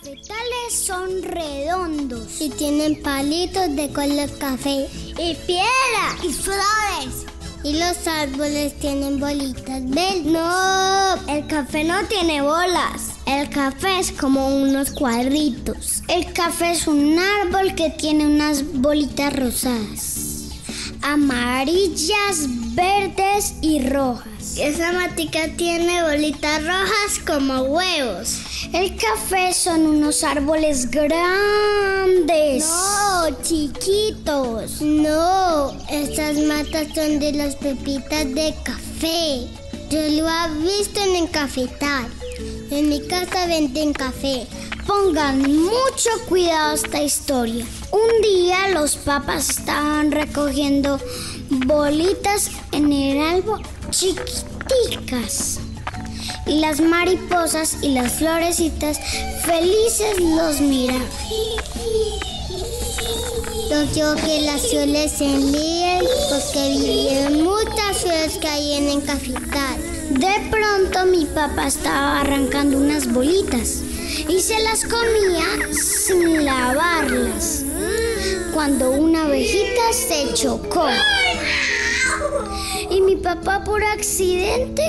cafetales son redondos y tienen palitos de color café y piedra y flores. Y los árboles tienen bolitas verdes. No, el café no tiene bolas. El café es como unos cuadritos. El café es un árbol que tiene unas bolitas rosadas, amarillas, verdes y rojas. Esa matica tiene bolitas rojas como huevos. El café son unos árboles grandes. No, chiquitos. No, estas matas son de las pepitas de café. Yo lo he visto en el cafetal. En mi casa venden café. Pongan mucho cuidado a esta historia. Un día los papas estaban recogiendo bolitas en el árbol chiquiticas. Y las mariposas y las florecitas felices los miraban. No quiero que las flores se envíen porque vivieron muchas flores que hay en el cafetal. De pronto mi papá estaba arrancando unas bolitas y se las comía sin lavarlas. Cuando una abejita se chocó. Y mi papá por accidente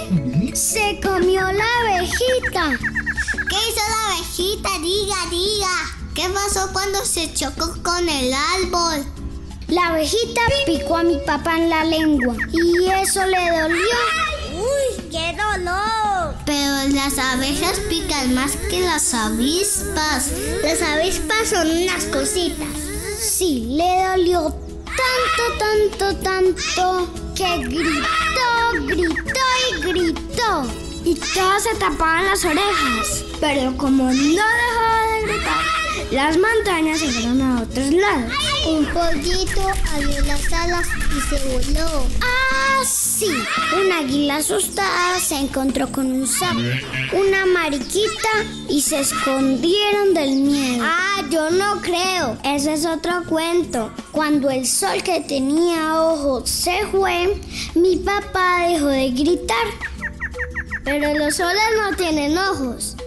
se comió la abejita. ¿Qué hizo la abejita? Diga, diga. ¿Qué pasó cuando se chocó con el árbol? La abejita picó a mi papá en la lengua y eso le dolió. ¡Uy, qué dolor! Pero las abejas pican más que las avispas. Las avispas son unas cositas. Sí, le dolió tanto, tanto, tanto que gritó, gritó y gritó. Y todas se tapaban las orejas. Pero como no dejaba de gritar, las montañas se fueron a otros lados. Un pollito abrió las alas y se voló. Ah, sí. Un águila asustada se encontró con un sapo, una mariquita y se escondieron del miedo. Ah, yo no creo. Ese es otro cuento. Cuando el sol que tenía ojos se fue, mi papá dejó de gritar. Pero los soles no tienen ojos.